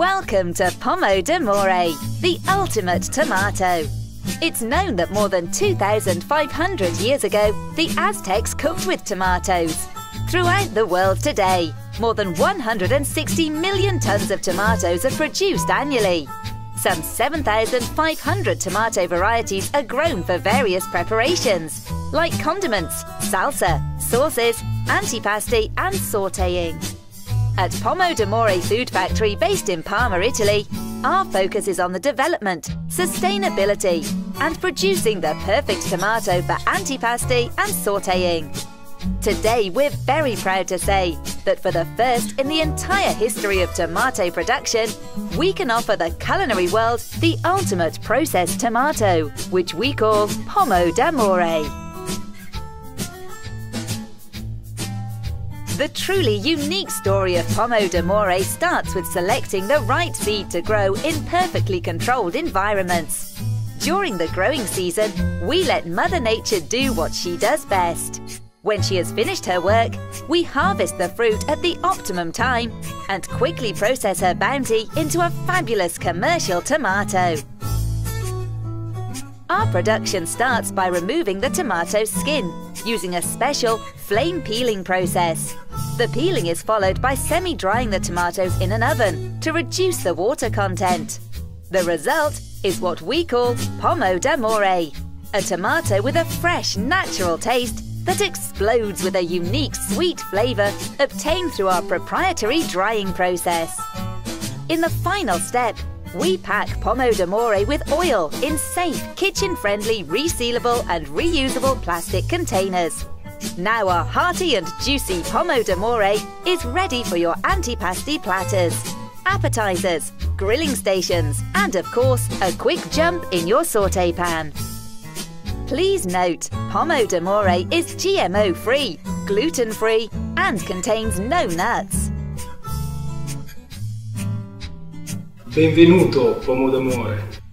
Welcome to Pomo d'Amore, the ultimate tomato. It's known that more than 2,500 years ago, the Aztecs cooked with tomatoes. Throughout the world today, more than 160 million tons of tomatoes are produced annually. Some 7,500 tomato varieties are grown for various preparations, like condiments, salsa, sauces, antipasti and sautéing. At Pomo d'Amore Food Factory based in Parma, Italy, our focus is on the development, sustainability and producing the perfect tomato for antipasti and sautéing. Today, we're very proud to say that for the first in the entire history of tomato production, we can offer the culinary world the ultimate processed tomato, which we call Pomo d'Amore. The truly unique story of Pomo d'Amore starts with selecting the right seed to grow in perfectly controlled environments. During the growing season, we let Mother Nature do what she does best. When she has finished her work, we harvest the fruit at the optimum time and quickly process her bounty into a fabulous commercial tomato. Our production starts by removing the tomato skin using a special flame peeling process. The peeling is followed by semi-drying the tomatoes in an oven to reduce the water content. The result is what we call Pomo d'Amore, a tomato with a fresh, natural taste that explodes with a unique sweet flavour obtained through our proprietary drying process. In the final step, we pack Pomo d'Amore with oil in safe, kitchen-friendly, resealable and reusable plastic containers. Now our hearty and juicy Pomo d'Amore is ready for your antipasti platters, appetizers, grilling stations, and of course, a quick jump in your saute pan. Please note, Pomo d'Amore is GMO-free, gluten-free, and contains no nuts. Benvenuto, Pomo d'Amore.